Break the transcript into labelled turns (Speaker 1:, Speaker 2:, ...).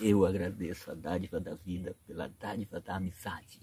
Speaker 1: Eu agradeço a dádiva da vida pela dádiva da amizade.